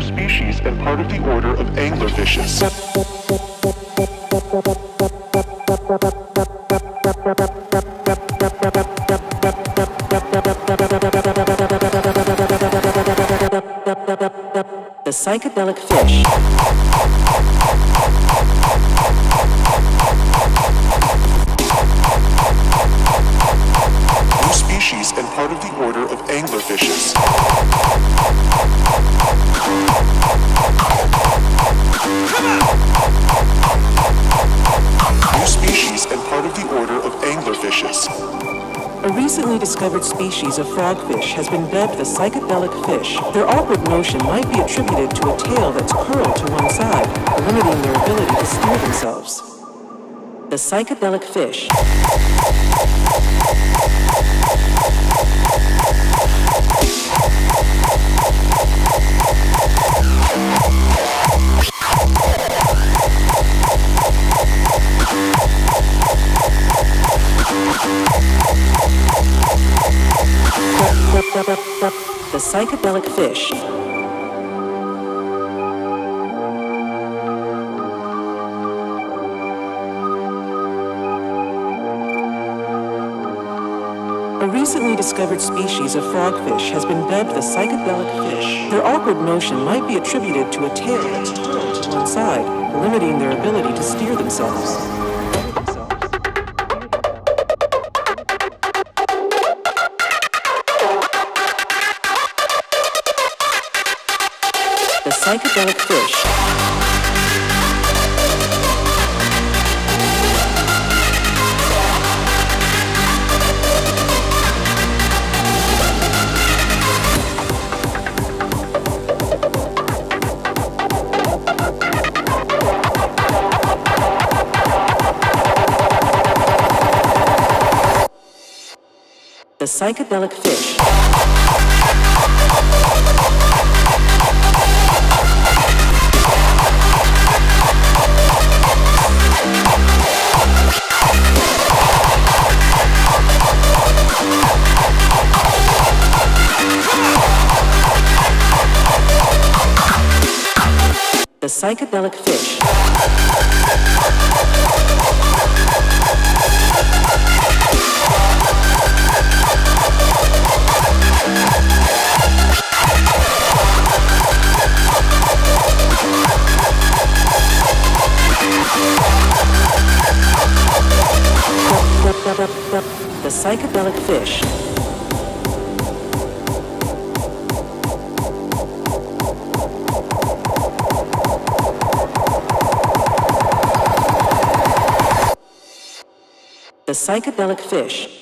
species and part of the order of anglerfishes. The psychedelic fish. New species and part of the order of anglerfishes. Recently discovered species of frogfish has been dubbed the psychedelic fish. Their awkward motion might be attributed to a tail that's curled to one side, limiting their ability to steer themselves. The psychedelic fish. The psychedelic fish. A recently discovered species of frogfish has been dubbed the psychedelic fish. Their awkward motion might be attributed to a tail that's curled to one side, limiting their ability to steer themselves. The psychedelic fish. The psychedelic fish. The psychedelic fish. The psychedelic fish. The psychedelic fish.